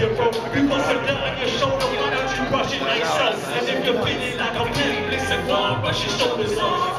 you, bro. You got some dirt on your shoulder, why don't you brush it like so? And if you're feeling like I'm feeling, listen, go and brush your shoulders off.